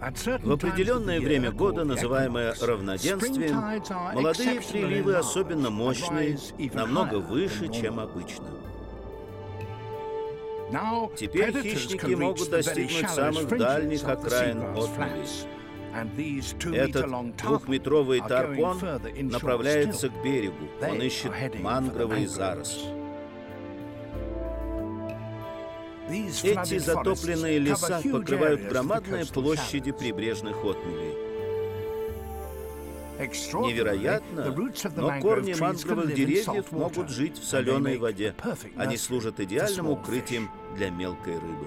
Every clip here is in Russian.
В определенное время года, называемое равноденствием, молодые приливы особенно мощные, намного выше, чем обычно. Теперь хищники могут достигнуть самых дальних окраин отмелей. Этот двухметровый тарпон направляется к берегу. Он ищет мангровые заросли. Эти затопленные леса покрывают громадные площади прибрежных отмелей. Невероятно, но корни мангровых деревьев могут жить в соленой воде. Они служат идеальным укрытием для мелкой рыбы.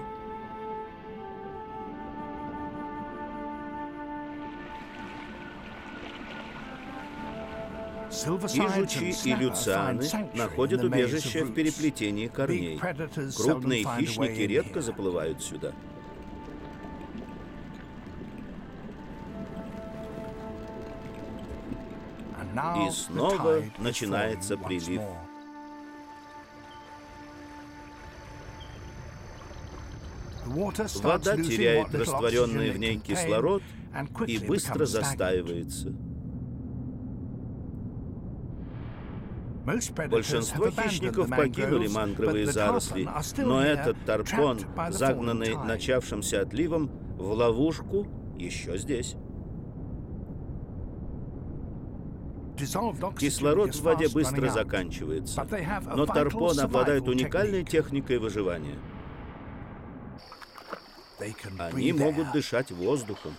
Кижучи и люцианы находят убежище в переплетении корней. Крупные хищники редко заплывают сюда. И снова начинается прилив. Вода теряет растворенный в ней кислород и быстро застаивается. Большинство хищников покинули мангровые заросли, но этот тарпон, загнанный начавшимся отливом, в ловушку еще здесь. Кислород в воде быстро заканчивается, но тарпон обладает уникальной техникой выживания. Они могут дышать воздухом.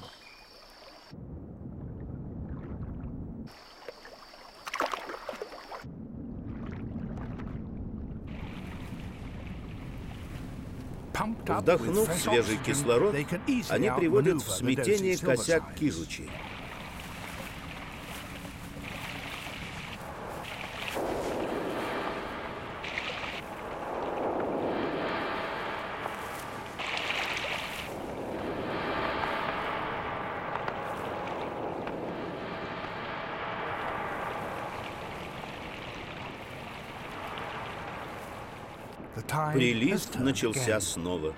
Вдохнув свежий кислород, они приводят в смятение косяк кижучей. Прилив начался снова.